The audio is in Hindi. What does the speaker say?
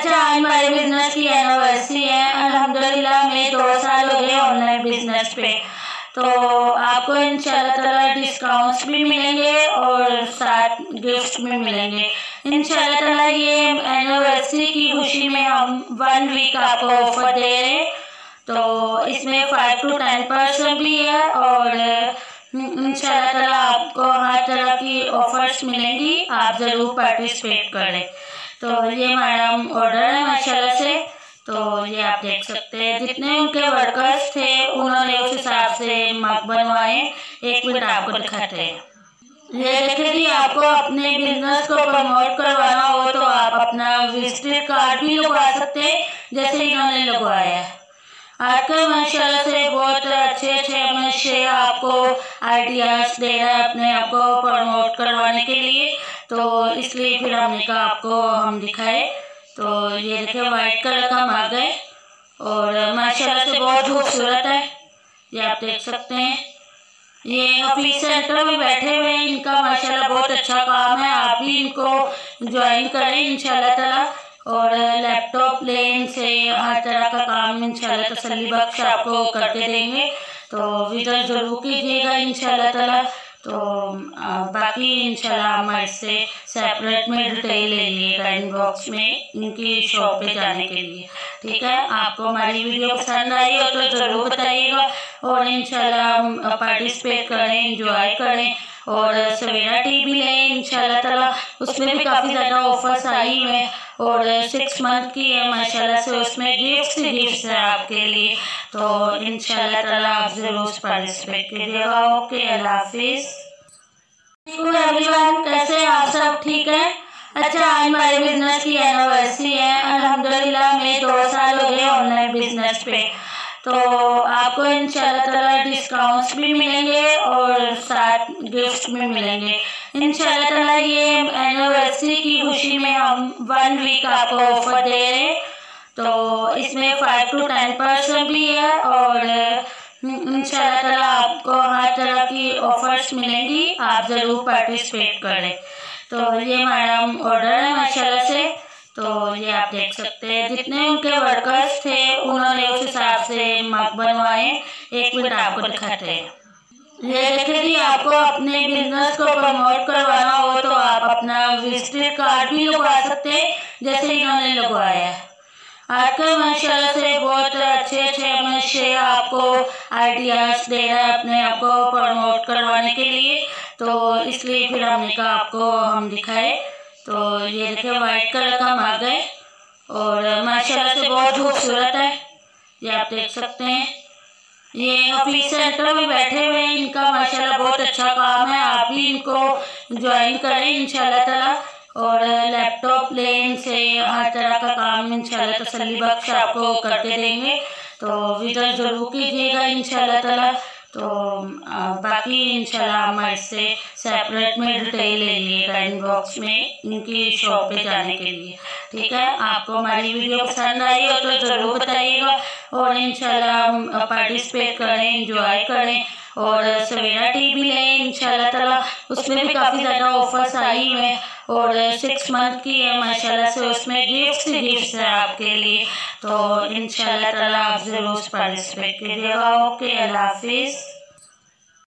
अच्छा आज हमारे बिज़नेस की एनिवर्सरी है अल्हम्दुलिल्लाह में दो साल हो गए ऑनलाइन बिज़नेस पे। तो आपको इंशाल्लाह ताला डिस्काउंट्स भी मिलेंगे और साथ गिफ्ट भी मिलेंगे। इन ताला ये एनिवर्सरी की खुशी में हम वन वीक आपको ऑफ़र दे रहे हैं। तो इसमें फाइव टू टेन परसेंट भी है और इंशाल्लाह ताला आपको हर तरह की ऑफर्स मिलेंगी। आप ज़रूर पार्टिसिपेट करें। तो ये हमारा ऑर्डर है माशाल्लाह से। तो ये आप देख सकते हैं, जितने उनके वर्कर्स थे, उन्होंने उस हिसाब से मग बनवाए। एक मिनट आपको दिखाते हैं। ये देखिए जी आपको अपने बिज़नेस को प्रमोट करवाना हो तो आप अपना विजिटर कार्ड भी लगवा सकते हैं, जैसे इन्होंने लगवाया आजकल माशाल्लाह से बहुत अच्छे अच्छे हमें आपको आइडियाज़ दे रहा है अपने आप को प्रमोट करवाने के लिए। तो इसलिए फिर हमने कहा आपको हम दिखाए। तो ये देखिए वाइट कलर का मग है और माशाल्लाह से बहुत खूबसूरत है। ये आप देख सकते हैं। ये ऑफ़िस सेंटर में बैठे हुए हैं। इनका माशाल्लाह बहुत अच्छा काम है। आप भी इनको ज्वाइन करें इंशाल्लाह ताला। और लैपटॉप लेन से हर तरह का काम इंशाल्लाह तसली बख्श आपको करके देंगे। तो विज़िट ज़रूर कीजिएगा इंशाल्लाह ताला। तो बाकी इंशाल्लाह हम इससे सेपरेट में डिटेल ले लीजिएगा इनबॉक्स में इनकी शॉप पे जाने के लिए। ठीक है? आपको हमारी वीडियो पसंद आई हो तो ज़रूर बताइएगा और इंशाल्लाह पार्टिसिपेट करें इंजॉय करें। और सवेरा टी भी लें इंशाल्लाह ताला उसमें भी काफ़ी ज़्यादा ऑफर्स आई हुए हैं और सिक्स मंथ की है माशाल्लाह से उसमें गिफ्ट्स ही गिफ्ट्स हैं आपके लिए। तो इंशाल्लाह ताला आप ज़रूर पार्टिसिपेट कीजिएगा। ओके अल्लाह हाफिज़। एवरीवन कैसे आप सब ठीक है? अच्छा आज हमारे बिज़नेस की एनिवर्सरी है। अल्हम्दुलिल्लाह में दो साल हो गए ऑनलाइन बिज़नेस पे। तो आपको इन ताला डिस्काउंट्स भी मिलेंगे और साथ गिफ्ट भी मिलेंगे। इंशाल्लाह ताला ये एनिवर्सरी की खुशी में हम वन वीक आपको ऑफ़र दे रहे हैं। तो इसमें फाइव टू टेन परसेंट भी है और इंशाल्लाह ताला आपको हर तरह की ऑफर्स मिलेंगी। आप ज़रूर पार्टिसिपेट करें। तो ये हमारा ऑर्डर है माशाल्लाह से। तो ये आप देख सकते हैं जितने उनके वर्कर्स थे उन्होंने उस हिसाब से मग बनवाए एक मिनट आपको दिखाते हैं। ये देखिए जी आपको अपने बिज़नेस को प्रमोट करवाना हो तो आप अपना विजिटर कार्ड भी लगवा सकते हैं जैसे इन्होंने लगवाया है। आजकल माशाल्लाह से बहुत अच्छे अच्छे हमें आपको आइडियाज़ दे रहा है अपने आप को प्रमोट करवाने के लिए। तो इसलिए फिर हमने कहा आपको हम दिखाए। तो ये देखिए वाइट कलर का मग है और माशाल्लाह से बहुत खूबसूरत है। ये आप देख सकते हैं। ये ऑफ़िस सेंटर में बैठे हुए हैं, इनका माशाल्लाह बहुत अच्छा काम है। आप भी इनको ज्वाइन करें इंशाल्लाह ताला। और लैपटॉप लेन से हर तरह का काम इंशाल्लाह तसली बख्श आपको करके देंगे। तो विज़िट ज़रूर कीजिएगा इंशाल्लाह ताला। तो बाकी इंशाल्लाह हम इससे सेपरेट में डिटेल ले लीजिएगा इनबॉक्स में इनकी शॉप पे जाने के लिए। ठीक है? आपको हमारी वीडियो पसंद आई हो तो ज़रूर बताइएगा। और इंशाल्लाह हम पार्टिसिपेट करें इंजॉय करें। और सवेरा टी भी लें, इंशाल्लाह ताला। उसमें भी काफ़ी ज़्यादा ऑफर्स आई हुए हैं और सिक्स मंथ की है माशाल्लाह से उसमें गिफ्ट ही गिफ्ट्स हैं आपके लिए। तो इंशाल्लाह ताला आप ज़रूर पार्टिसिपेट कीजिएगा। ओके अल्लाह हाफिज़।